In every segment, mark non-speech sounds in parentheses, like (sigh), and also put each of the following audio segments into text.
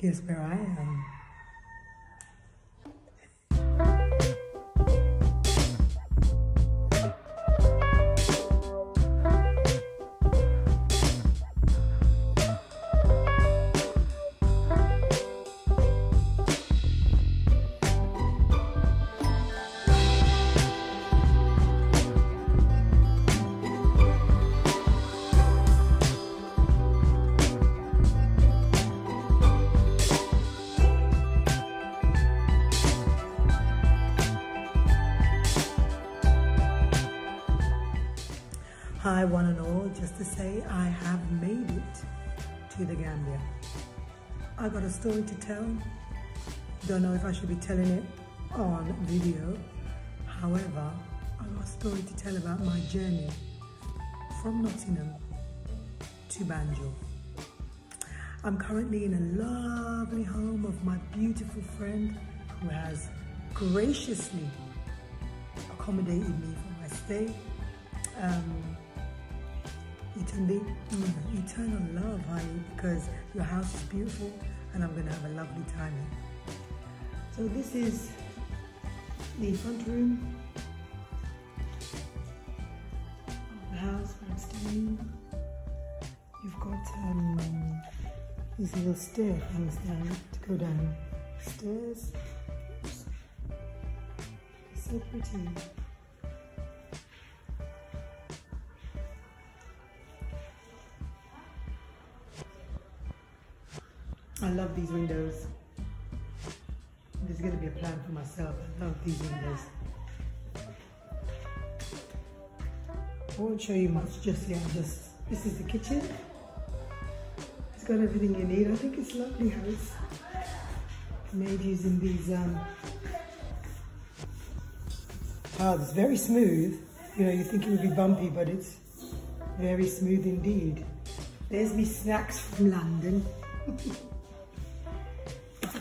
guess where I am? To say, I have made it to the Gambia. I got a story to tell. Don't know if I should be telling it on video. However, I got a story to tell about my journey from Nottingham to Banjul. I'm currently in a lovely home of my beautiful friend who has graciously accommodated me for my stay. Um, eternal, mm, eternal love, honey, because your house is beautiful and I'm gonna have a lovely time here. So this is the front room of the house where I'm staying. You've got um, these little stair things down to go down stairs. It's so pretty. I love these windows. There's gonna be a plan for myself. I love these windows. I won't show you much just yet. Just this is the kitchen. It's got everything you need. I think it's a lovely house. Made using these um it's very smooth. You know, you think it would be bumpy, but it's very smooth indeed. There's me snacks from London. (laughs)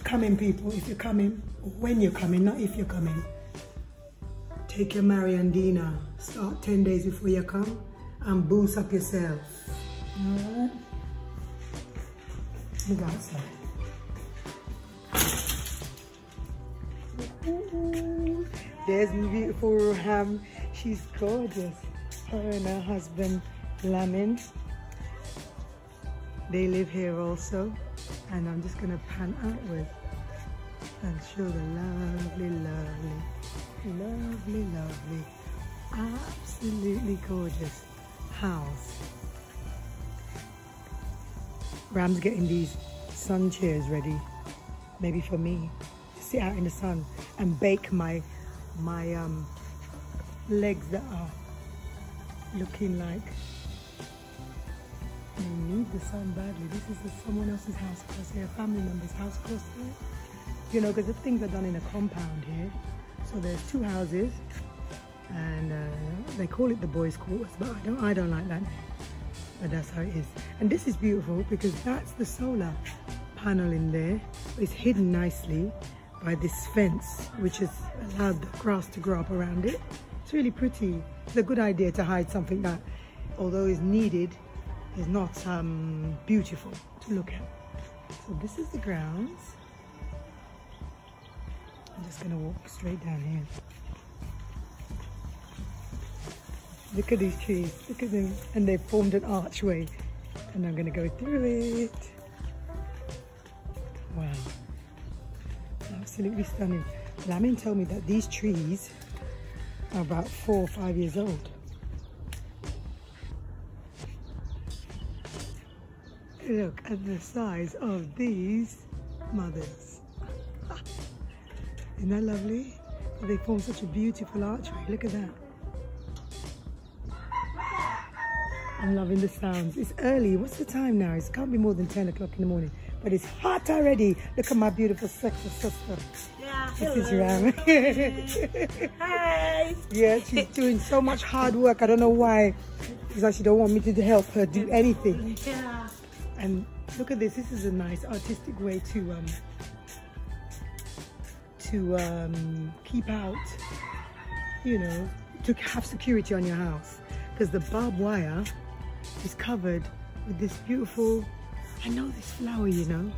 coming, people, if you're coming, when you're coming, not if you're coming, take your Mariandina. Start 10 days before you come and boost up yourself. Alright? Look outside. Ooh, there's beautiful Ram. She's gorgeous. Her and her husband, Lamin. They live here also. And I'm just gonna pan outward and show the lovely, lovely, lovely, lovely, absolutely gorgeous house. Ram's getting these sun chairs ready, maybe for me to sit out in the sun and bake my my um, legs that are looking like they the sun badly. This is someone else's house across here, a family member's house across here. You know, because the things are done in a compound here. So there's two houses, and uh, they call it the boys' quarters, but I don't, I don't like that But that's how it is. And this is beautiful because that's the solar panel in there. It's hidden nicely by this fence, which has allowed the grass to grow up around it. It's really pretty. It's a good idea to hide something that, although is needed, is not um, beautiful to look at. So this is the grounds. I'm just gonna walk straight down here. Look at these trees, look at them. And they've formed an archway. And I'm gonna go through it. Wow. Absolutely stunning. Lamin told me that these trees are about four or five years old. Look at the size of these mothers. (laughs) Isn't that lovely? They form such a beautiful archway. Look at that. I'm loving the sounds. It's early. What's the time now? It can't be more than 10 o'clock in the morning. But it's hot already. Look at my beautiful sexy sister. Yeah, This is Ram. (laughs) Hi. yeah, she's doing so much hard work. I don't know why. Because like she don't want me to help her do anything. Yeah. And look at this. This is a nice artistic way to um, to um, keep out, you know, to have security on your house. Because the barbed wire is covered with this beautiful, I know this flower, you know.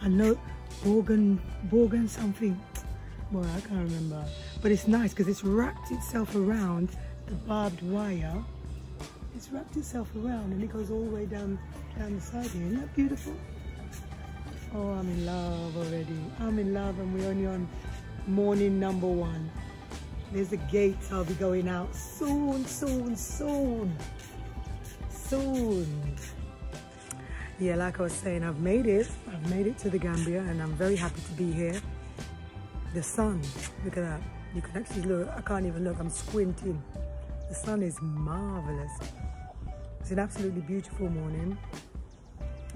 I know Borgen, Borgen something. Boy, I can't remember. But it's nice because it's wrapped itself around the barbed wire. It's wrapped itself around and it goes all the way down down the side here. Isn't that beautiful? Oh, I'm in love already. I'm in love and we're only on morning number one. There's the gates. I'll be going out soon, soon, soon. Soon. Yeah, like I was saying, I've made it. I've made it to the Gambia and I'm very happy to be here. The sun, look at that. You can actually look, I can't even look, I'm squinting. The sun is marvelous. It's an absolutely beautiful morning.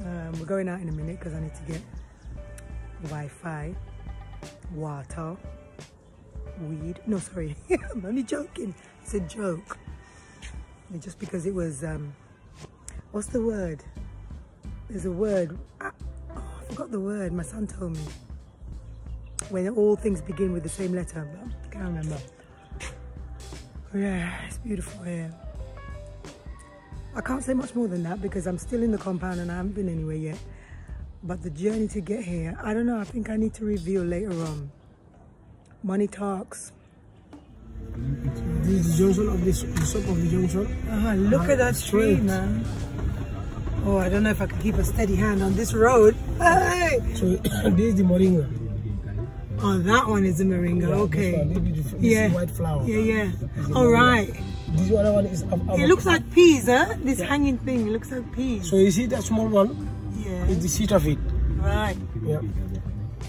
Um, we're going out in a minute because I need to get Wi-Fi, water, weed. No, sorry, (laughs) I'm only joking. It's a joke. just because it was, um, what's the word? There's a word. I, oh, I forgot the word. My son told me. When all things begin with the same letter. I can't remember. Yeah, it's beautiful here. I can't say much more than that because I'm still in the compound and I haven't been anywhere yet. But the journey to get here, I don't know, I think I need to reveal later on. Money talks. This is the junction of this the top of the junction. Uh -huh, look uh, at that street, man. Oh, I don't know if I can keep a steady hand on this road. Hey! So (coughs) this is the moringa. Oh, that one is the moringa. Yeah, okay. This this yeah. white flower. Yeah, yeah. All right. This other one is. It looks like peas, huh? This yeah. hanging thing. It looks like peas. So you see that small one? Yeah. It's the seed of it. Right. Yeah.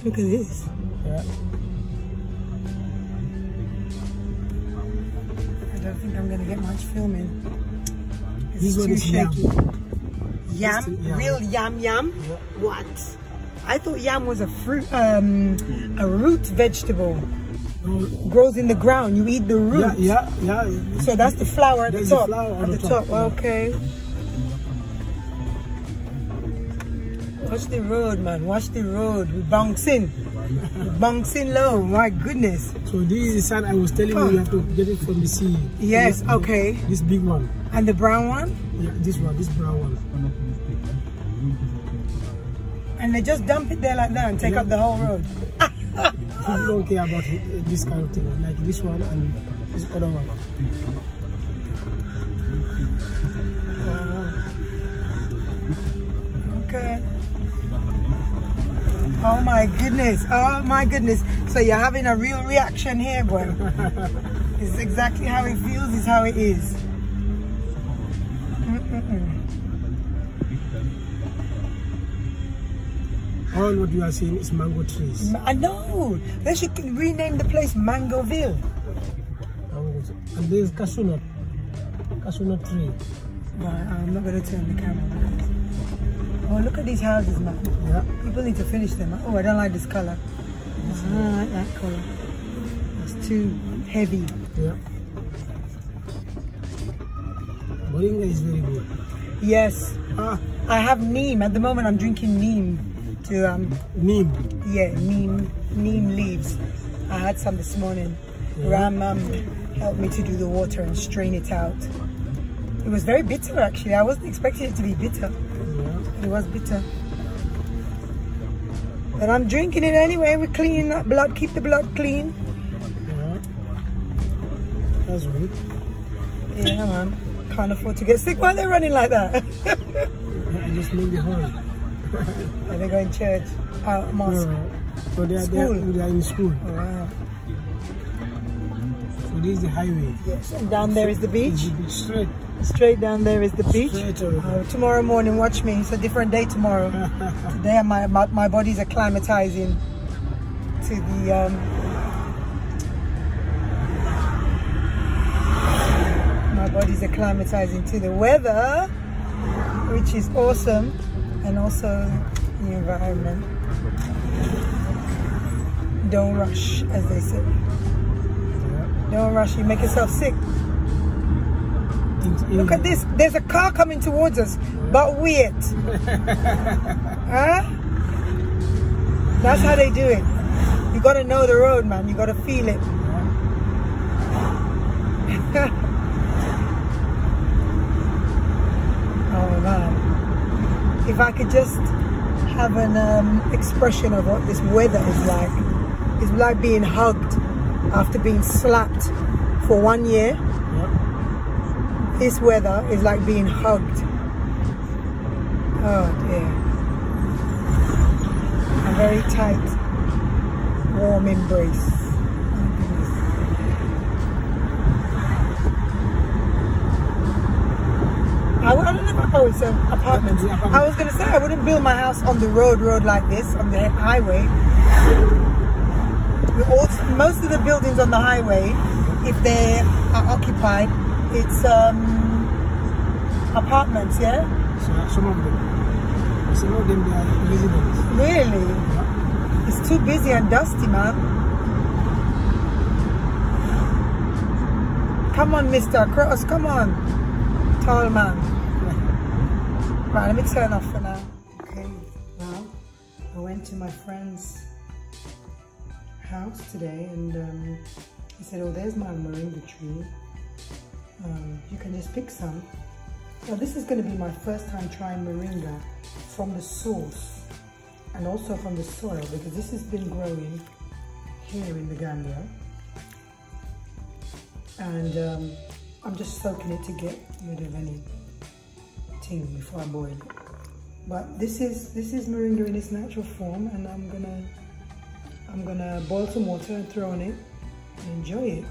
Look at this. Yeah. I don't think I'm gonna get much filming. It's this one is shaky. Yam. yam, real yam yam. Yeah. What? I thought yam was a fruit, um, a root vegetable grows in the ground. You eat the root. Yeah, yeah, yeah. So that's the flower at the top. The at the, the top. top. Okay. Watch the road, man. Watch the road. We bouncing. We bouncing low. My goodness. So this is the sign I was telling oh. you. You have to get it from the sea. Yes. This, okay. This big one. And the brown one? Yeah, this one. This brown one. And they just dump it there like that and take yeah. up the whole road. (laughs) People don't care about this kind of thing, like this one and this other one. Okay. Oh my goodness. Oh my goodness. So you're having a real reaction here, boy. (laughs) it's exactly how it feels, is how it is. Mm -mm -mm. All what you are seeing is mango trees. I know. They should rename the place Mangoville. And there's cashew nut. Cashew nut tree. Right, I'm not going to turn the camera. Oh, look at these houses, man. Yeah. People need to finish them. Oh, I don't like this color. I don't like that color. It's too heavy. Yeah. Moringa is very good. Yes. Ah. I have neem. At the moment, I'm drinking neem to um neem. Yeah, neem neem leaves. I had some this morning. Yeah. Ram um, helped me to do the water and strain it out. It was very bitter actually. I wasn't expecting it to be bitter. Yeah. It was bitter. But I'm drinking it anyway. We clean that blood, keep the blood clean. Yeah. That's good. Yeah, man. Can't afford to get sick while they're running like that. (laughs) I just made it hard. (laughs) Are they going to church? Uh, mosque? No, so they are, school? They are, they are in school. Oh, wow. So this is the highway. Yes, and down there is the beach? The beach straight. Straight down there is the beach. Uh, tomorrow morning, watch me. It's a different day tomorrow. (laughs) Today, my, my, my body's acclimatizing to the... Um, my body's acclimatizing to the weather, which is awesome and also the environment. Don't rush, as they say. Don't rush, you make yourself sick. Look at this, there's a car coming towards us, but wait. (laughs) huh? That's how they do it. You gotta know the road, man. You gotta feel it. (laughs) oh man if I could just have an um, expression of what this weather is like. It's like being hugged after being slapped for one year. This weather is like being hugged. Oh dear. A very tight, warm embrace. Oh, goodness. I, I don't know oh, it's an apartment. I was gonna say I wouldn't build my house on the road, road like this, on the highway. Also, most of the buildings on the highway, if they are occupied, it's um, apartments, yeah? So some of them. Some of them they are residents. Really? It's too busy and dusty, man. Come on, Mr. Cross, come on. Tall man. Right, let me turn off for now. Okay, well, I went to my friend's house today and um, he said, oh, there's my moringa tree. Um, you can just pick some. Now, this is going to be my first time trying moringa from the source and also from the soil because this has been growing here in the Gambia. And um, I'm just soaking it to get rid of any ting before I boil it. But this is this is moringa in its natural form, and I'm gonna I'm gonna boil some water and throw in it and enjoy it.